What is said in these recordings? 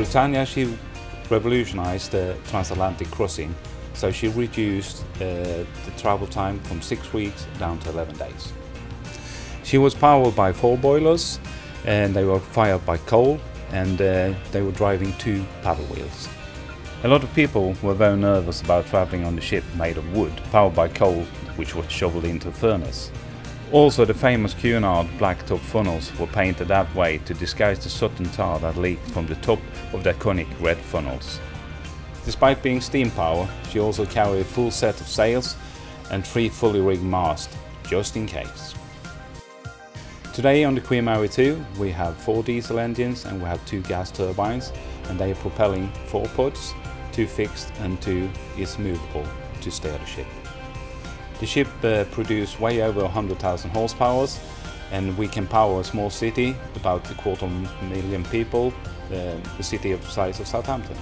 Britannia, she revolutionized the transatlantic crossing, so she reduced uh, the travel time from six weeks down to 11 days. She was powered by four boilers and they were fired by coal and uh, they were driving two paddle wheels. A lot of people were very nervous about travelling on the ship made of wood, powered by coal which was shoveled into a furnace. Also the famous Cunard blacktop funnels were painted that way to disguise the soot and tar that leaked from the top of the iconic red funnels. Despite being steam power, she also carried a full set of sails and three fully rigged masts, just in case. Today on the Queen Mary 2 we have four diesel engines and we have two gas turbines and they are propelling four pods, two fixed and two is movable to steer the ship. The ship uh, produces way over 100,000 horsepower and we can power a small city, about a quarter million people, uh, the city of the size of Southampton.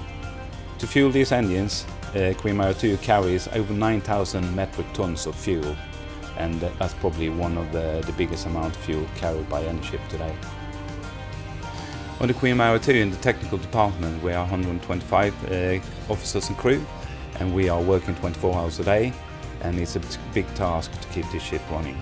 To fuel these engines, uh, Queen Mary 2 carries over 9,000 metric tons of fuel and that's probably one of the, the biggest amount of fuel carried by any ship today. On the Queen Mary 2 in the technical department we are 125 uh, officers and crew and we are working 24 hours a day and it's a big task to keep this ship running.